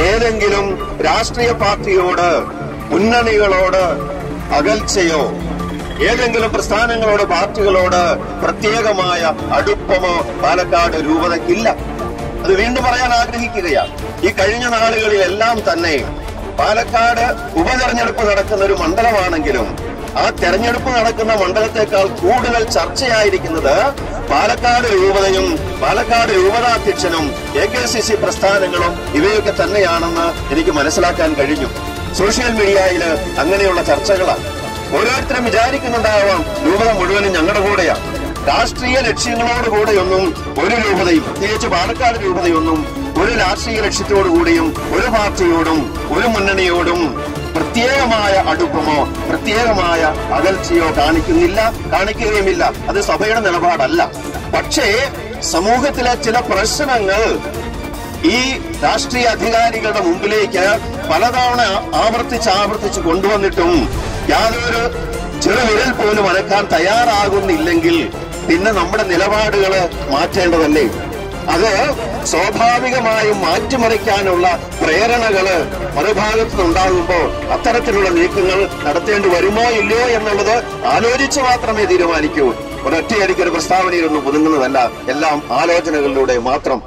ഏതെങ്കിലും രാഷ്ട്രീയ പാർട്ടിയോട് മുന്നണികളോട് അകൽച്ചയോ ഏതെങ്കിലും പ്രസ്ഥാനങ്ങളോട് പാർട്ടികളോട് പ്രത്യേകമായ അടുപ്പമോ പാലക്കാട് രൂപതയ്ക്കില്ല. അത് വീണ്ടും പറയാൻ ആഗ്രഹിക്കുകയാണ്. ഈ കഴിഞ്ഞ നാളുകളിലെല്ലാം തന്നെ പാലക്കാട് ഉപതെരഞ്ഞെടുപ്പ് നടക്കുന്ന ഒരു മണ്ഡലമാണെങ്കിലും ആ തെരഞ്ഞെടുപ്പ് നടക്കുന്ന മണ്ഡലത്തെക്കാൾ കൂടുതൽ ചർച്ചയായിരിക്കുന്നത് പാലക്കാട് രൂപതയും പാലക്കാട് രൂപതാധ്യക്ഷനും എ കെ സി സി പ്രസ്ഥാനങ്ങളും ഇവയൊക്കെ തന്നെയാണെന്ന് എനിക്ക് മനസ്സിലാക്കാൻ കഴിഞ്ഞു. സോഷ്യൽ മീഡിയയിൽ അങ്ങനെയുള്ള ചർച്ചകളാണ്. ഓരോരുത്തരും വിചാരിക്കുന്നുണ്ടാവാം രൂപത മുഴുവനും ഞങ്ങളുടെ കൂടെയാണ് രാഷ്ട്രീയ ലക്ഷ്യങ്ങളോടുകൂടെയൊന്നും ഒരു രൂപതയും പ്രത്യേകിച്ച് പാലക്കാട് രൂപതയൊന്നും ഒരു രാഷ്ട്രീയ ലക്ഷ്യത്തോടുകൂടിയും ഒരു പാർട്ടിയോടും ഒരു മുന്നണിയോടും പ്രത്യേകമായ അടുപ്പമോ പ്രത്യേകമായ അകൽച്ചയോ കാണിക്കുന്നില്ല കാണിക്കുകയുമില്ല. അത് സഭയുടെ നിലപാടല്ല. പക്ഷേ സമൂഹത്തിലെ ചില പ്രശ്നങ്ങൾ ഈ രാഷ്ട്രീയ അധികാരികളുടെ മുമ്പിലേക്ക് പലതവണ ആവർത്തിച്ച് ആവർത്തിച്ച് കൊണ്ടുവന്നിട്ടും യാതൊരു ചെറുവിരൽ പോലും അനക്കാൻ തയ്യാറാകുന്നില്ലെങ്കിൽ പിന്നെ നമ്മുടെ നിലപാടുകൾ മാറ്റേണ്ടതല്ലേ? അത് സ്വാഭാവികമായും മാറ്റിമറിക്കാനുള്ള പ്രേരണകൾ മറുഭാഗത്ത് നിന്നുണ്ടാകുമ്പോൾ അത്തരത്തിലുള്ള നീക്കങ്ങൾ നടത്തേണ്ടി വരുമോ ഇല്ലയോ എന്നുള്ളത് ആലോചിച്ച് മാത്രമേ തീരുമാനിക്കൂ. ഒരൊറ്റയടിക്ക് ഒരു പ്രസ്താവനയിലൊന്നും ഒതുങ്ങുന്നതല്ല. എല്ലാം ആലോചനകളിലൂടെ മാത്രം